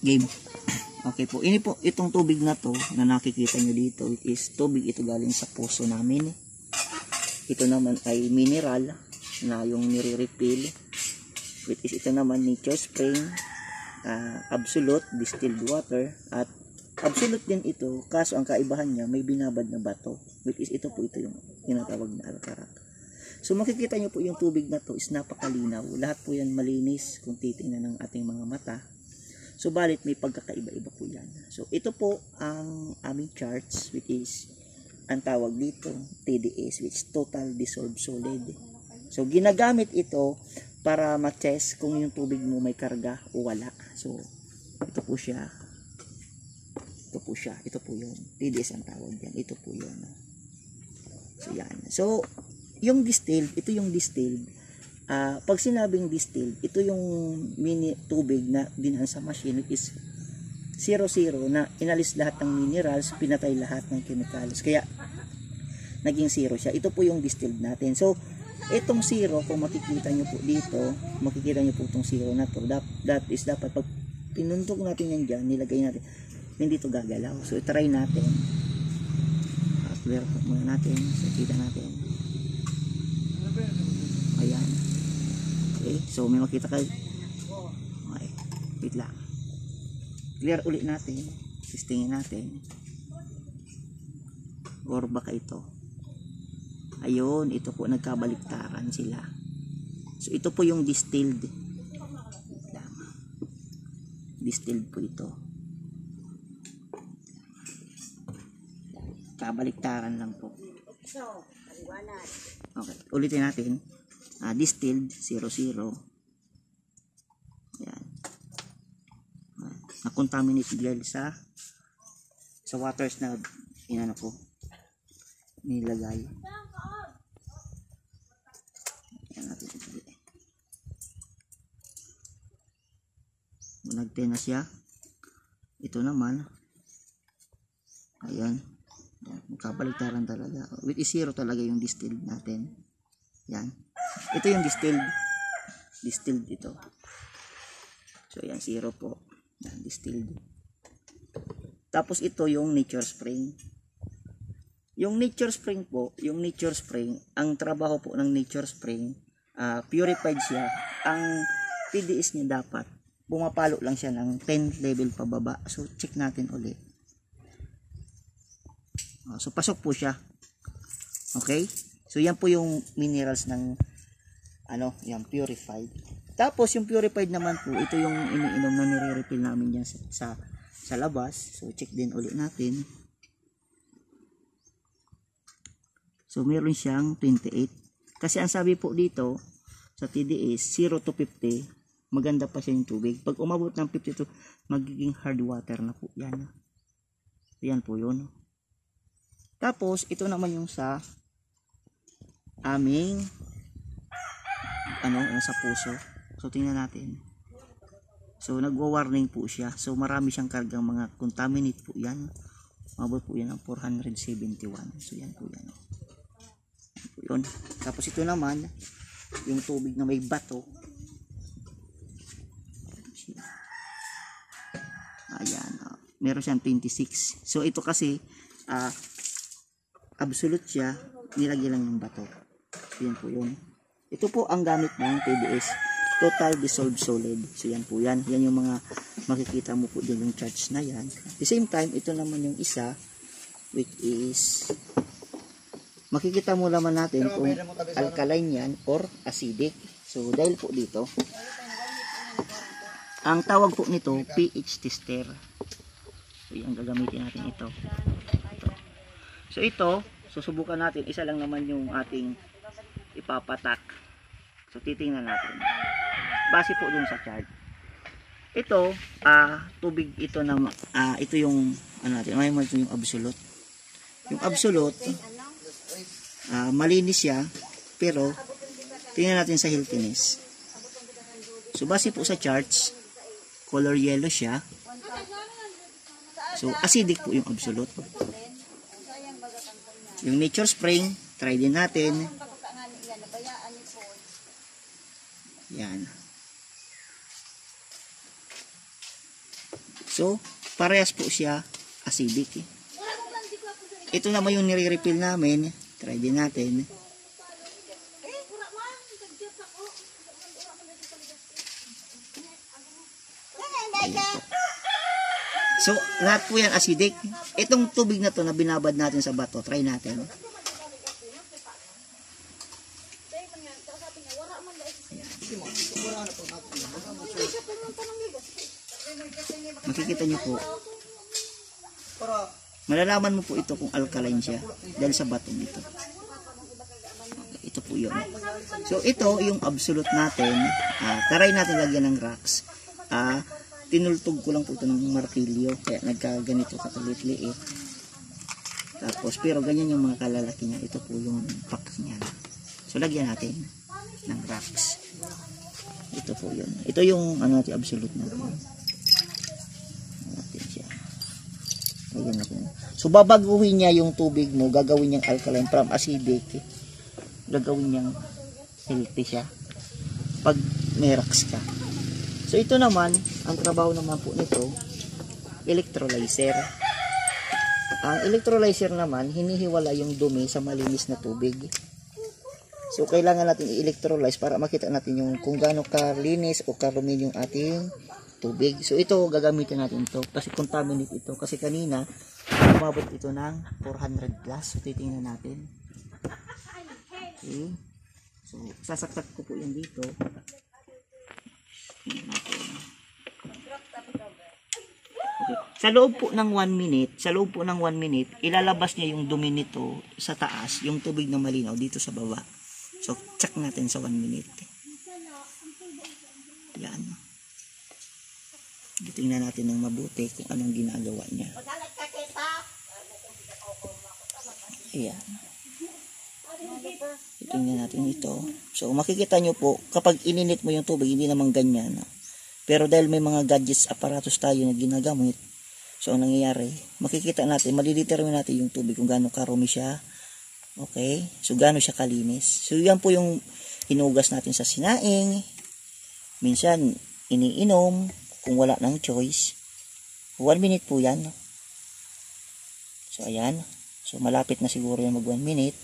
Game. Okay po. Ini po, itong tubig na to na nakikita nyo dito it is tubig ito galing sa puso namin. Ito naman ay mineral na yung nire-refill. Which is ito naman nature spring, ah, absolute distilled water at absolute din ito kaso ang kaibahan niya may binabad na bato which is ito po ito yung tinatawag na alkarak. So makikita nyo po yung tubig na to is napakalinaw. Lahat po yan malinis kung titingnan ng ating mga mata. Subalit may pagkakaiba-iba po yan. So ito po ang aming charts which is ang tawag dito TDS which is total dissolved solid. So ginagamit ito para ma-test kung yung tubig mo may karga o wala. So ito po siya. Ito po siya. Ito po yun. TDS ang tawag yan. Ito po yun. So yan. So yung distilled, ito yung distilled Ah, pag sinabing distilled, ito yung mini tubig na dinaan sa machine is 00 na inalis lahat ng minerals, pinatay lahat ng chemicals. Kaya naging zero siya. Ito po yung distilled natin. So, itong zero, kung makikita nyo po dito, makikita nyo po itong zero na to. That, that is dapat pag pinuntok natin yan dyan, nilagay natin, hindi to gagalaw. So, try natin. Uh, clear po muna natin. So, kita natin. Ayan. Okay, so may makita kayo. Okay, wait lang. Clear ulit natin. Testingin natin. Or baka ito. Ayun, ito po nagkabaliktaran sila. So ito po yung distilled. Lang. Distilled po ito. Kabaliktaran lang po. Okay, ulitin natin uh, distilled 00 yan. Uh, na-contaminate dahil sa sa waters na inano ko nilagay. Yan natin nagte na siya. Ito naman. Ayan. Yan, magkabaliktaran talaga. With is zero talaga yung distilled natin. Yan ito yung distilled. Distilled ito. So yan zero po. Distilled. Tapos ito yung nature spring. Yung nature spring po yung nature spring ang trabaho po ng nature spring uh, purified siya. Ang TDS niya dapat bumapalo lang siya ng 10 level pababa. So check natin ulit. Uh, so pasok po siya. Okay? So yan po yung minerals ng ano, yan, purified. Tapos, yung purified naman po, ito yung iniinom na nire-refill namin yan sa, sa, sa labas. So, check din ulit natin. So, meron siyang 28. Kasi ang sabi po dito, sa TDS, 0 to 50, maganda pa siya yung tubig. Pag umabot ng 52, magiging hard water na po yan. Yan po yun. Tapos, ito naman yung sa aming ano, sa puso. So, tingnan natin. So, nagwa-warning po siya. So, marami siyang kargang mga contaminate po yan. Mabot po yan ng 471. So, yan po yan. yun. Tapos, ito naman, yung tubig na may bato. Ayan. Uh, meron siyang 26. So, ito kasi, uh, absolute siya. Nilagyan lang yung bato. Yan po yun. Ito po ang gamit ng TDS total dissolved solid. So yan po yan. Yan yung mga makikita mo po din yung charge na yan. At the same time, ito naman yung isa which is makikita mo naman natin kung alkaline yan or acidic. So dahil po dito, ang tawag po nito pH tester. So yan gagamitin natin ito. ito. So ito, susubukan natin. Isa lang naman yung ating ipapatak. So titingnan natin. Base po dun sa chart. Ito, uh, tubig ito na uh, ito yung ano natin, may mo yung absolute. Yung absolute uh, malinis siya pero tingnan natin sa healthiness. So base po sa charts, color yellow siya. So acidic po yung absolute. Yung nature spring, try din natin. Yan. So, parehas po siya acidic. eh. Ito naman yung nire-refill namin. Try din natin. So, lahat po yan acidic. Itong tubig na to na binabad natin sa bato, try natin. Makikita niyo po. Malalaman mo po ito kung alkaline siya dahil sa batong ito. Ito po yun. So, ito yung absolute natin. Ah, taray natin lagyan ng rocks. Ah, tinultog ko lang po ito ng martilyo kaya nagkaganito kakalit-liit. Tapos, pero ganyan yung mga kalalaki niya. Ito po yung pack niya. So, lagyan natin ng rocks. Ito po yun. Ito yung ano natin, absolute natin. Natin siya. Lagyan natin. So, babaguhin niya yung tubig mo. Gagawin niyang alkaline from acidic. Gagawin niyang healthy siya. Pag rocks ka. So, ito naman, ang trabaho naman po nito, electrolyzer. Ang electrolyzer naman, hinihiwala yung dumi sa malinis na tubig. So, kailangan natin i-electrolyze para makita natin yung kung gaano kalinis o karumi yung ating tubig. So, ito, gagamitin natin ito. Kasi contaminate ito. Kasi kanina, umabot ito ng 400 plus. So, titingnan natin. Okay. So, sasaksak ko po yan dito. Sa loob po ng 1 minute, sa loob po ng 1 minute, ilalabas niya yung dumi nito sa taas, yung tubig na malinaw dito sa baba. So, check natin sa 1 minute. Yan. Tingnan natin ng mabuti kung anong ginagawa niya. Ayan. Tingnan natin ito. So, makikita nyo po, kapag ininit mo yung tubig, hindi naman ganyan. Pero dahil may mga gadgets, aparatos tayo na ginagamit, so ang nangyayari, makikita natin, madidetermine natin yung tubig kung gaano karumi siya. Okay? So, gaano siya kalinis. So, yan po yung hinugas natin sa sinaing. Minsan, iniinom kung wala ng choice. One minute po yan. So, ayan. So, malapit na siguro yung mag one minute.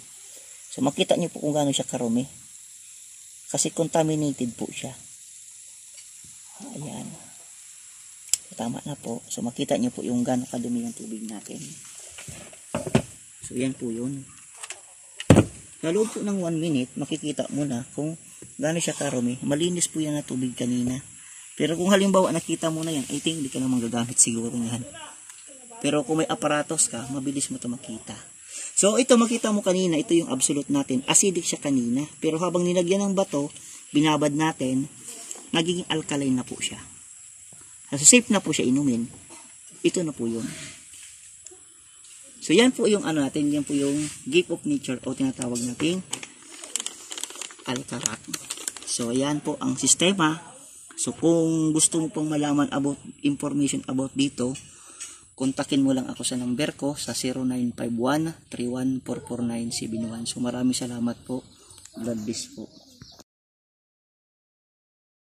So, makita niyo po kung gaano siya karumi. Kasi contaminated po siya. Ayan. So, tama na po. So, makita niyo po yung gaano kadumi yung tubig natin. So, yan po yun. Sa loob po ng 1 minute, makikita mo na kung gaano siya karumi. Malinis po yan na tubig kanina. Pero kung halimbawa nakita mo na yan, I think hindi ka naman gagamit siguro niyan. Pero kung may aparatos ka, mabilis mo to makita. So ito makita mo kanina, ito yung absolute natin. Acidic siya kanina. Pero habang nilagyan ng bato, binabad natin, nagiging alkaline na po siya. So safe na po siya inumin. Ito na po yun. So yan po yung ano natin, yan po yung gift of nature o tinatawag nating alkarat. So yan po ang sistema. So kung gusto mo pong malaman about information about dito, kontakin mo lang ako sa number ko sa 0951-3144971. So maraming salamat po. God bless po.